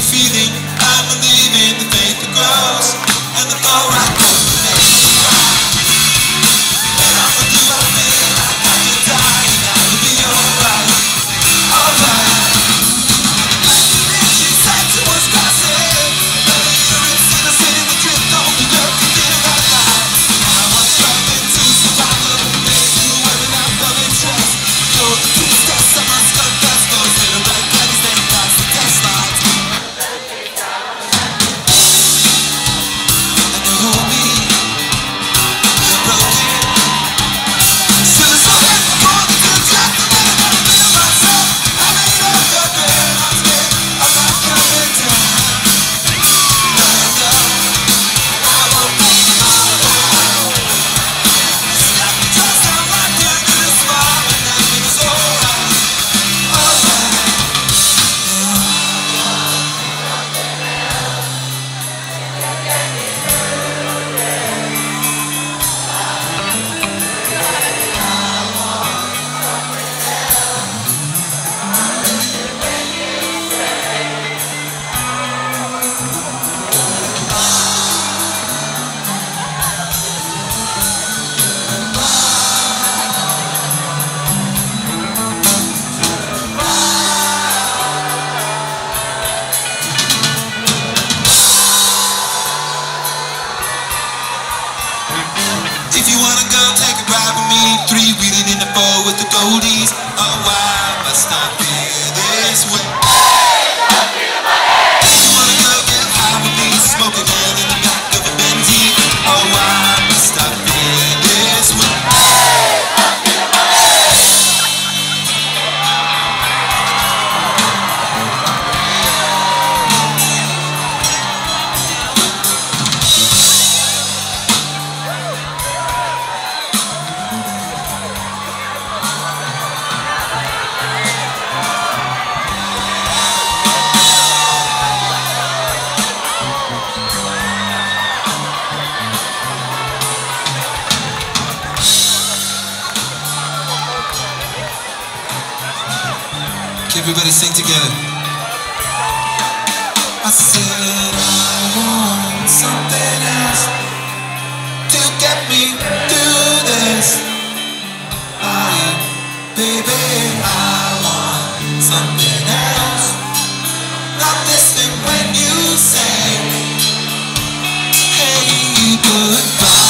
feeling. I believe in the faith that grows, and the power. Everybody sing together. I said I want something else to get me through this. I, baby, I want something else. Not this thing when you say, Hey, goodbye.